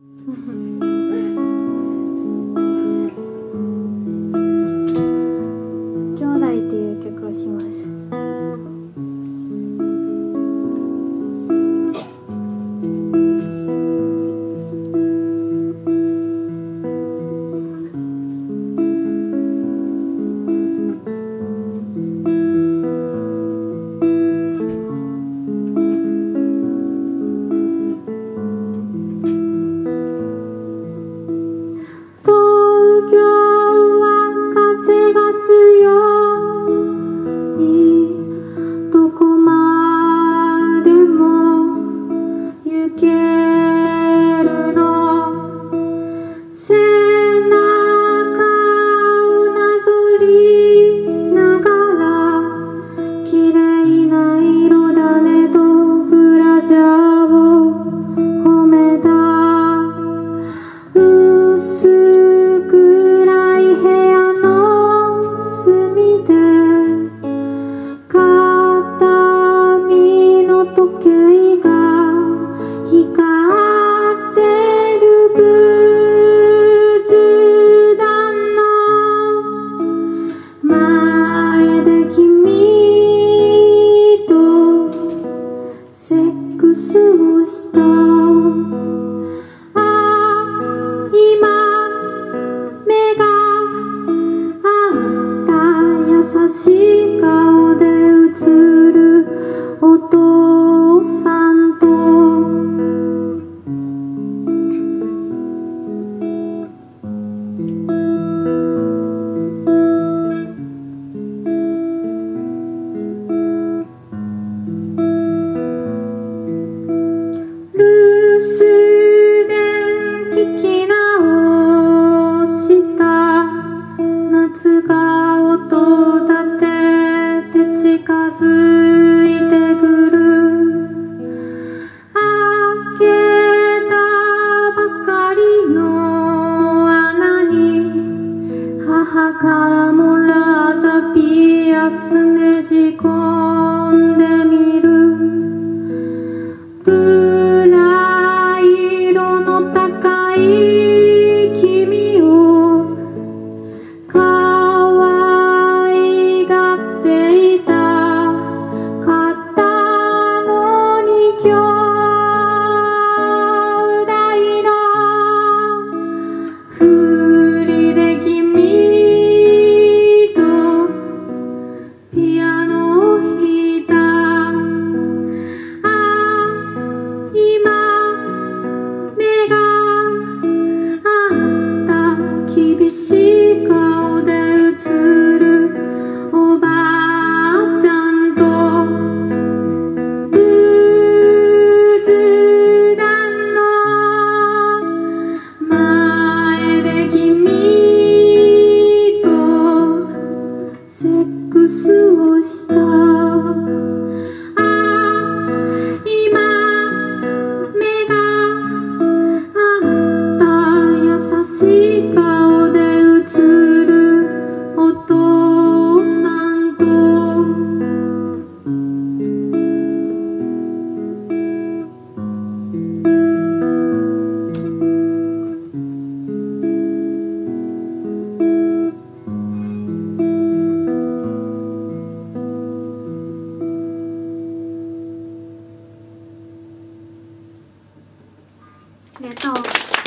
Mm-hmm. しかからもらったピアスねじ 내 가.